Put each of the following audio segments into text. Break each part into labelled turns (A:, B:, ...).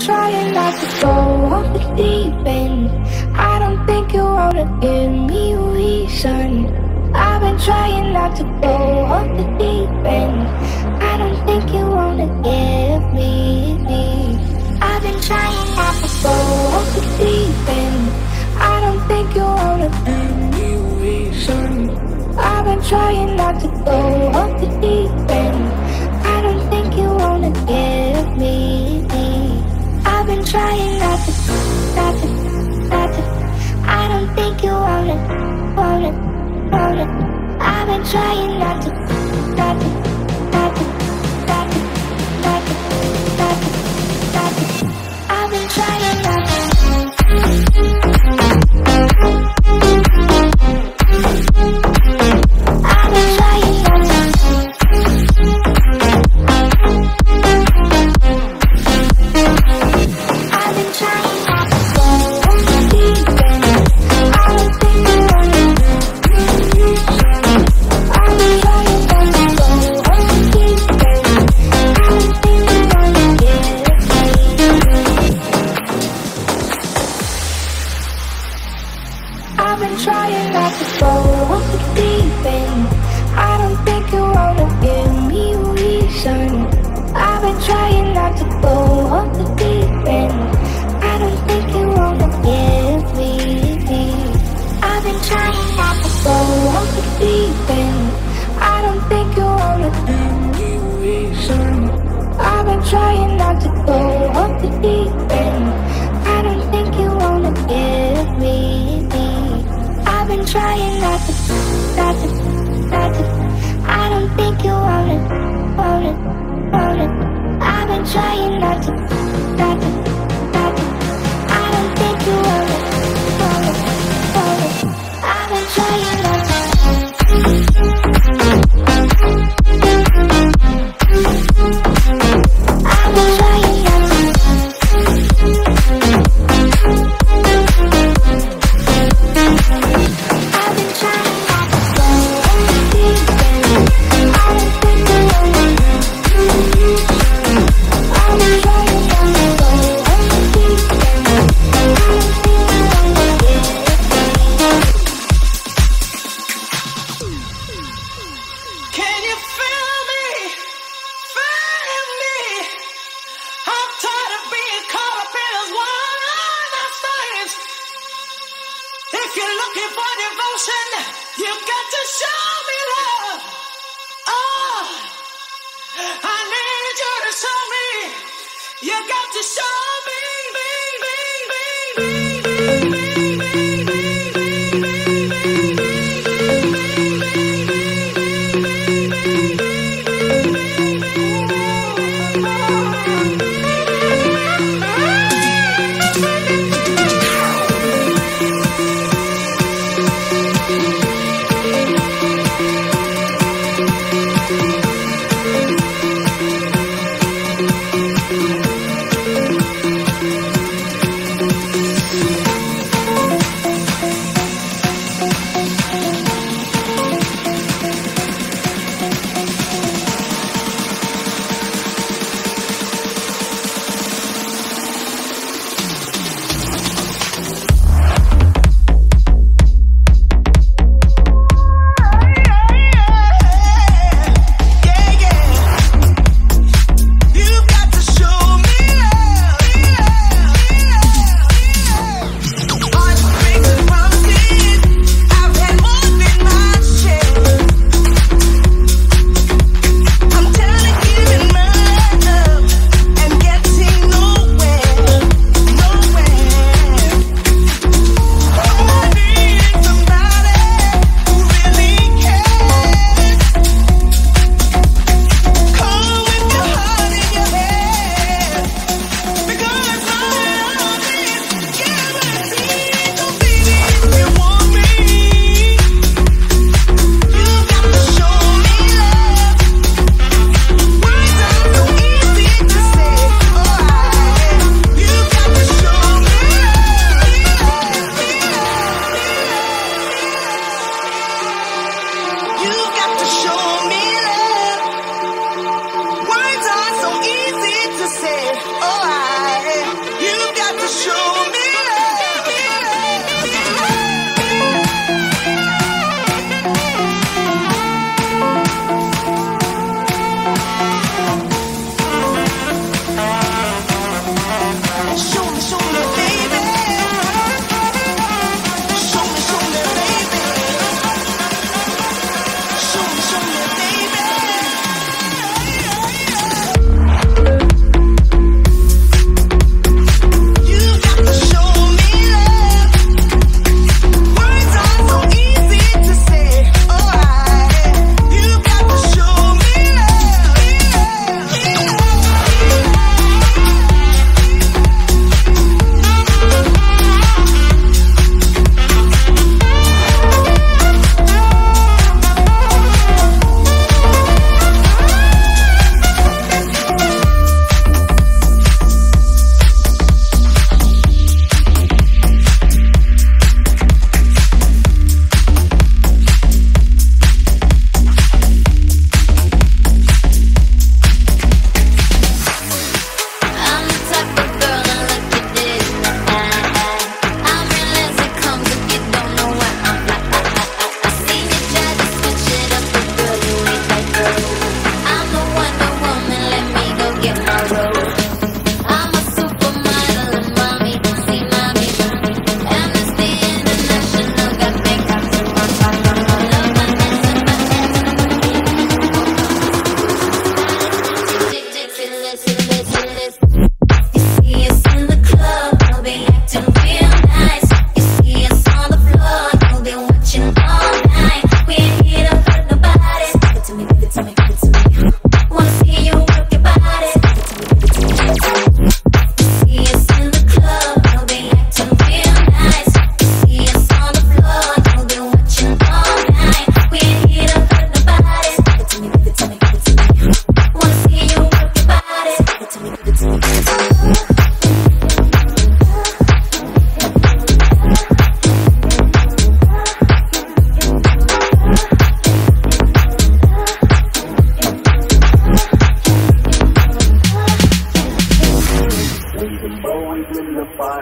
A: trying not to go off the deep end. I don't think you wanna give me a reason. I've been trying not to go off the deep end. I don't think you wanna give me I've been trying not to go off the deep end. I don't think you wanna give me a reason. I've been trying not to go off the deep end you want it, want I've been trying not to, not to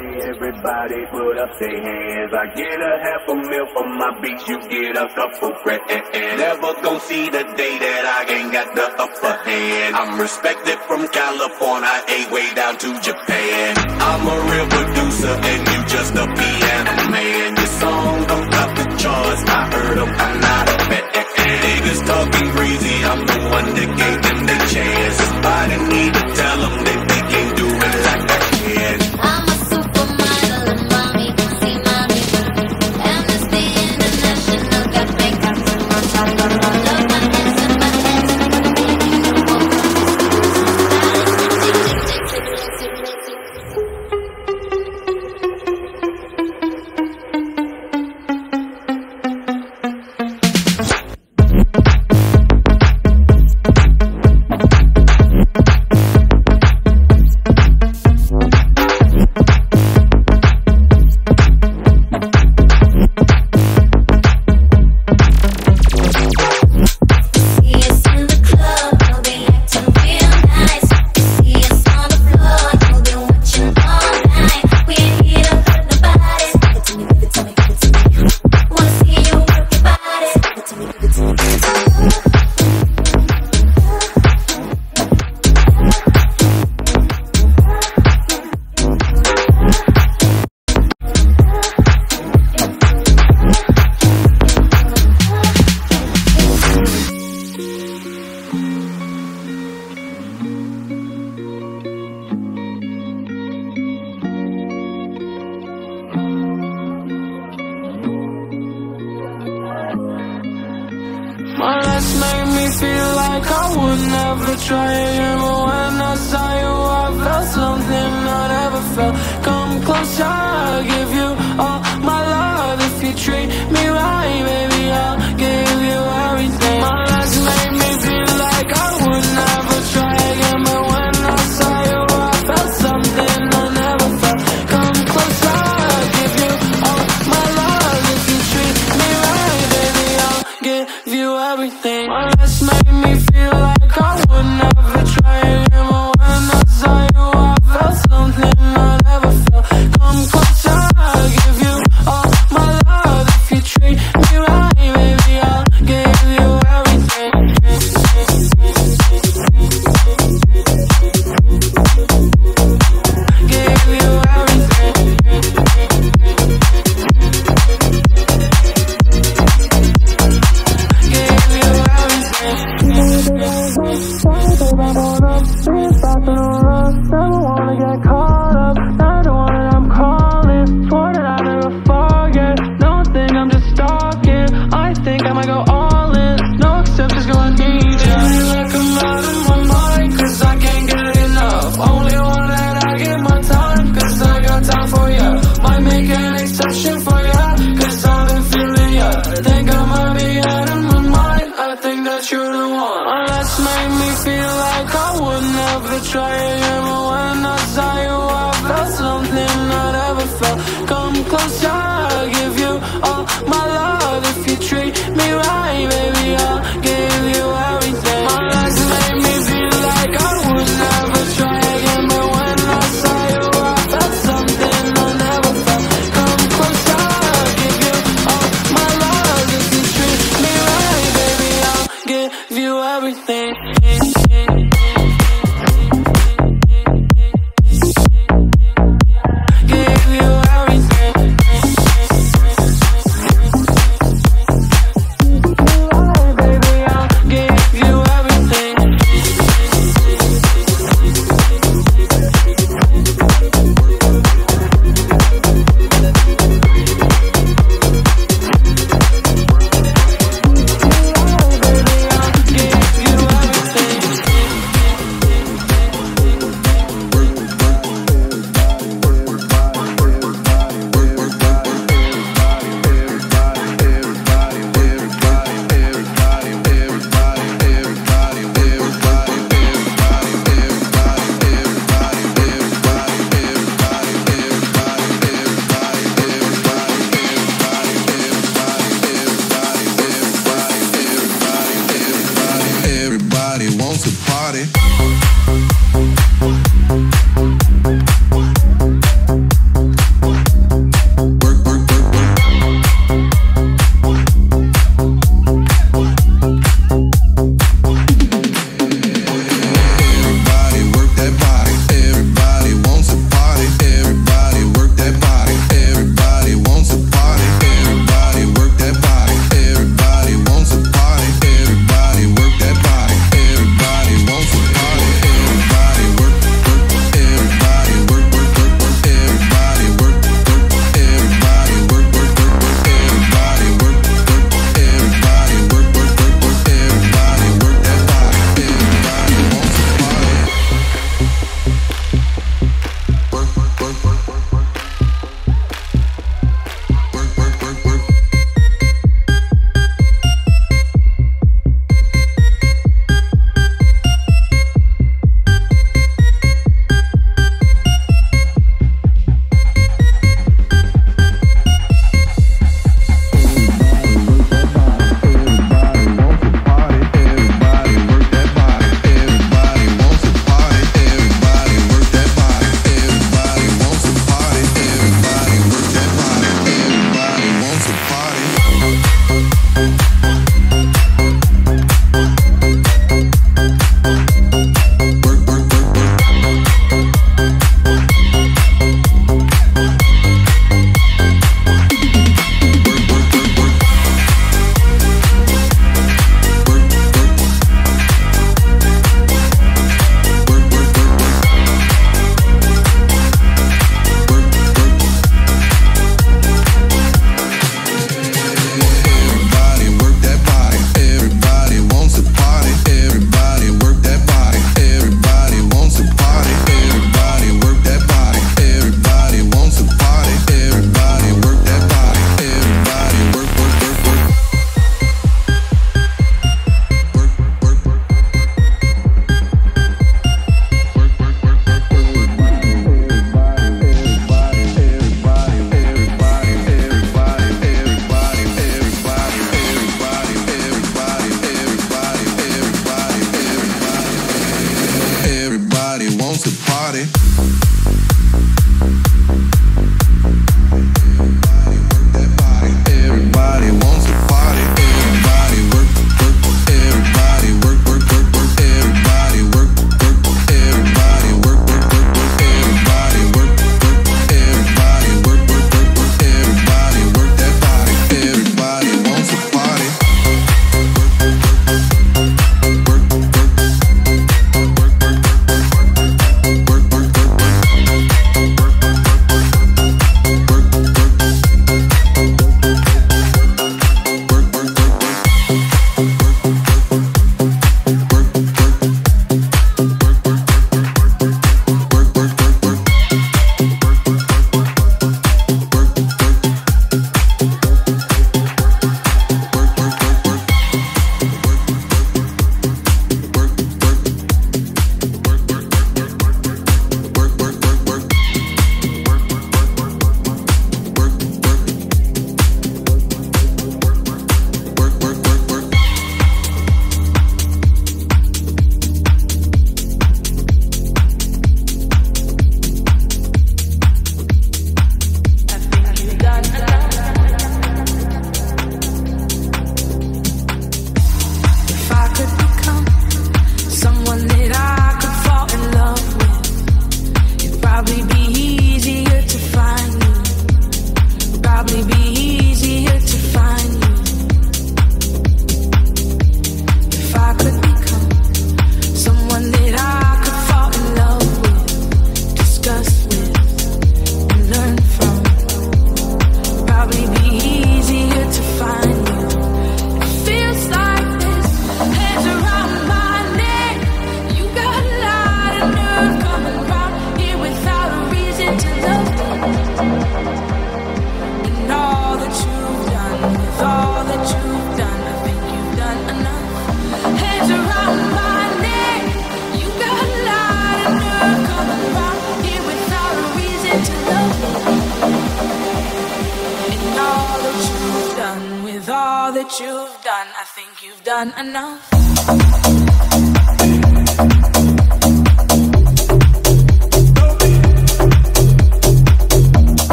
B: Everybody put up their hands. I get a half a meal from my beats. You get a couple grand. Never gon' see the day that I ain't got the upper hand. I'm respected from California, a way down to Japan. I'm a real producer and you just a piano man. Your song don't top the charts. I heard them. I'm not a fan. Niggas talking crazy. I'm the one that gave them the chance. Somebody need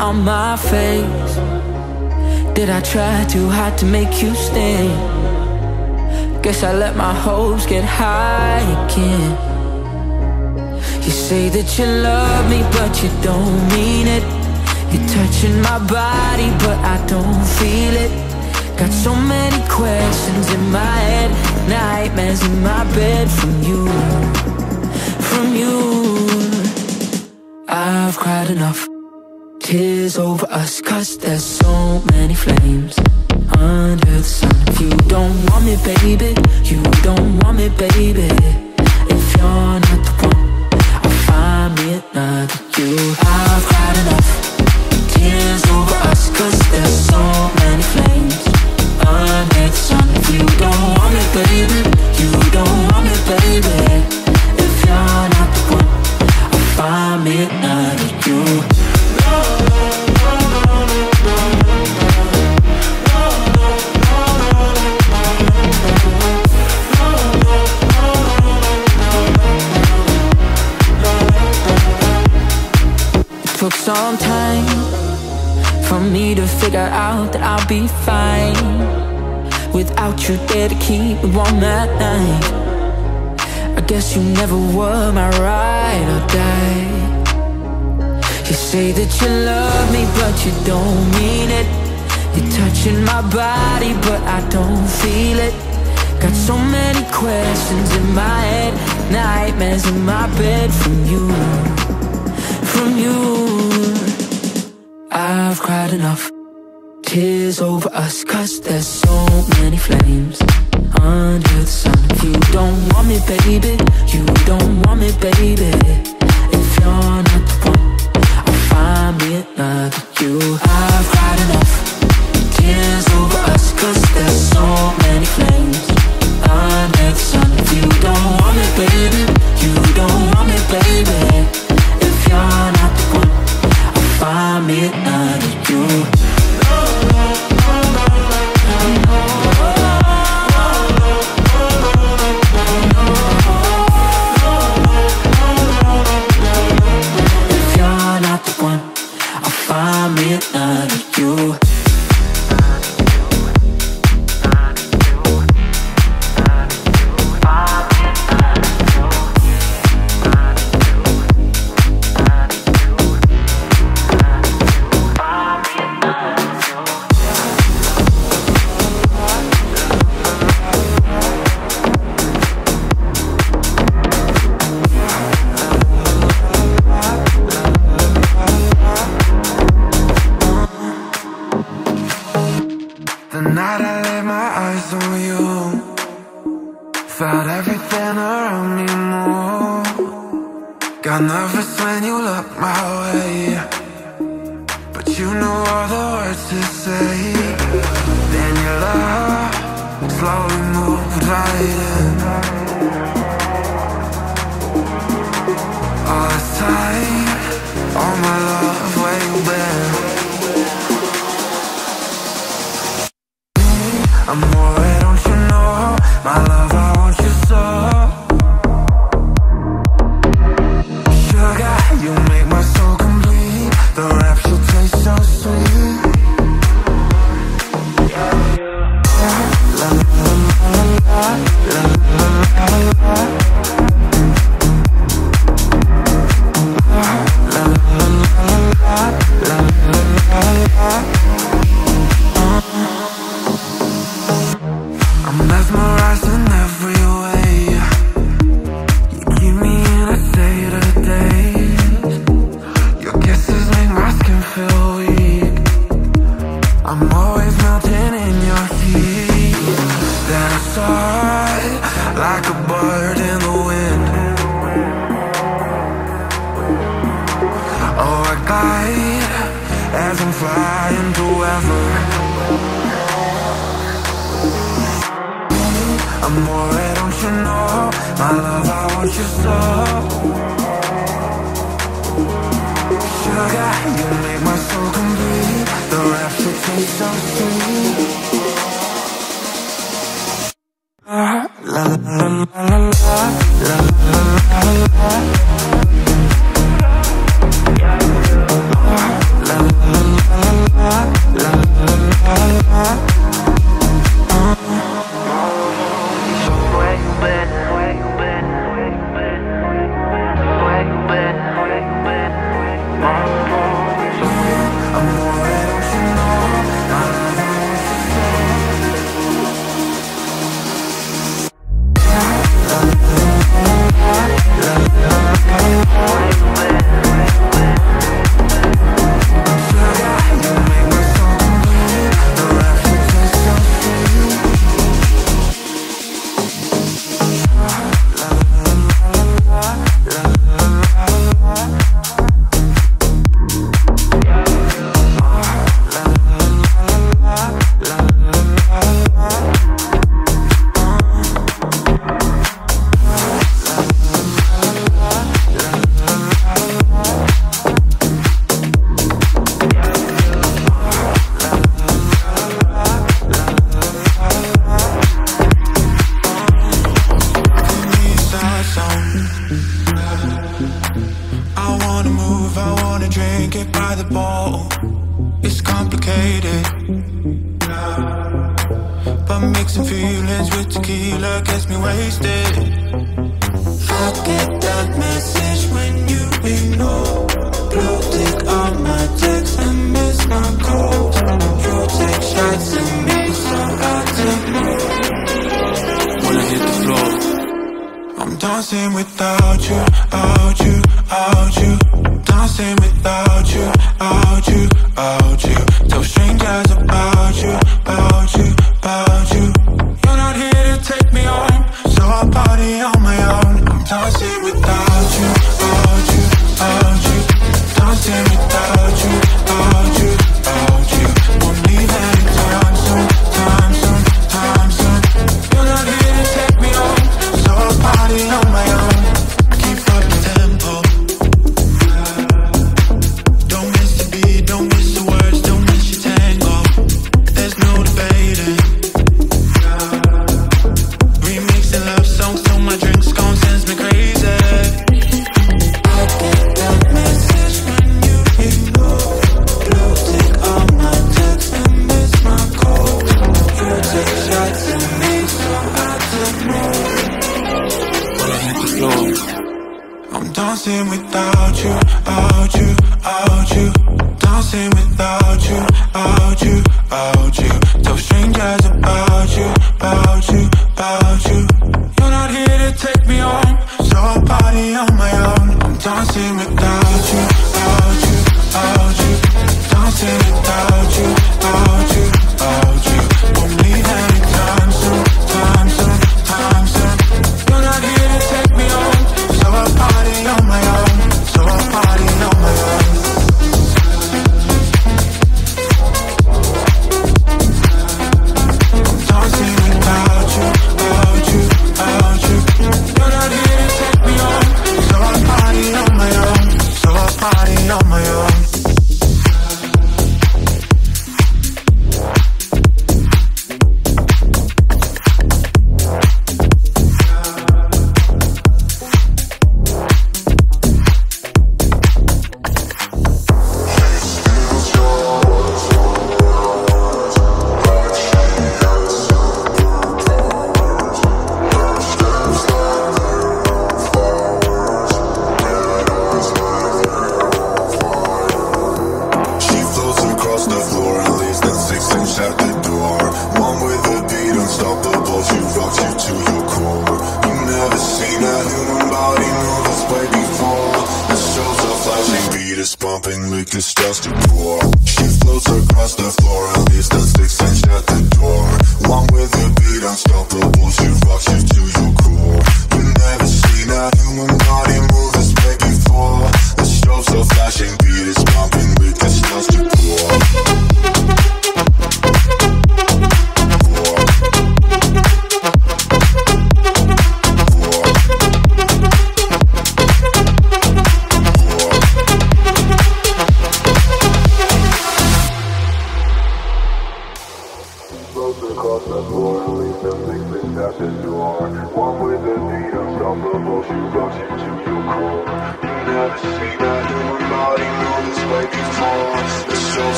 C: on my
D: face? Did I try too hard to make you stay? Guess I let my hopes get high again. You say that you love me, but you don't mean it. You're touching my body, but I don't feel it. Got so many questions in my head, nightmares in my bed from you from you. I've cried enough tears over us, cause there's so many flames under the sun. If you don't want me, baby, you don't want me, baby. If you're not the some time for me to figure out that I'll be fine without you there to keep me warm at night. I guess you never were my ride or die. You say that you love me, but you don't mean it. You're touching my body, but I don't feel it. Got so many questions in my head, nightmares in my bed from you, from you. I've cried enough tears over us, cause there's so many flames under the sun. If you don't want me, baby, you don't want me, baby. If you're not the one, I'll find me another you.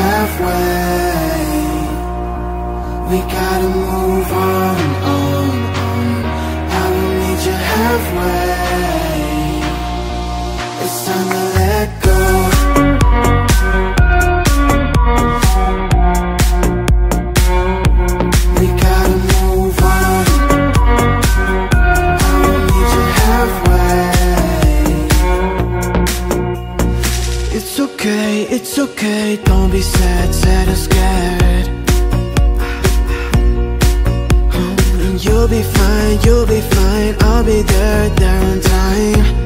E: halfway. We gotta move on, on, on. I don't need you halfway. It's time to let go. okay, don't be sad, sad or scared. Mm, You'll be fine, you'll be fine, I'll be there, there on time.